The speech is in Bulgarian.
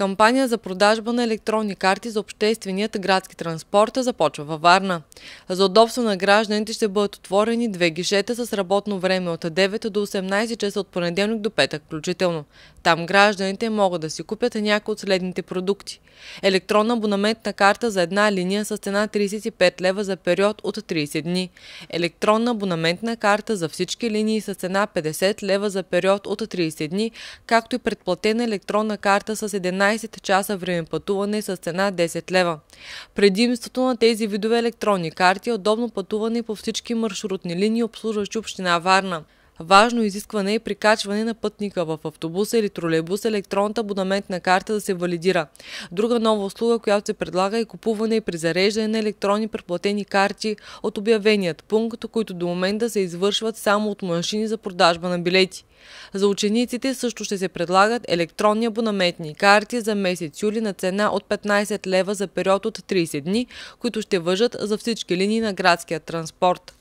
Кампания за продажба на електронни карти за общественият градски транспорт започва във Варна. За удобство на гражданите ще бъдат отворени две гишета с работно време от 9 до 18 часа от понеделник до петък включително. Там гражданите могат да си купят някои от следните продукти. Електронна абонаментна карта за една линия с цена 35 лева за период от 30 дни. Електронна абонаментна карта за всички линии с цена 50 лева за период от 30 дни, както и предплатена електронна карта с 11 12 часа време пътуване с цена 10 лева. Предимството на тези видове електронни карти е удобно пътуване по всички маршрутни линии, обслужващи община Варна. Важно изискване е при качване на пътника в автобуса или тролейбус електронната абонаментна карта да се валидира. Друга нова услуга, която се предлага е купуване и при зареждане на електронни преплатени карти от обявеният пункт, които до момента се извършват само от машини за продажба на билети. За учениците също ще се предлагат електронни абонаментни карти за месец юли на цена от 15 лева за период от 30 дни, които ще въжат за всички линии на градския транспорт.